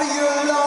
for your love.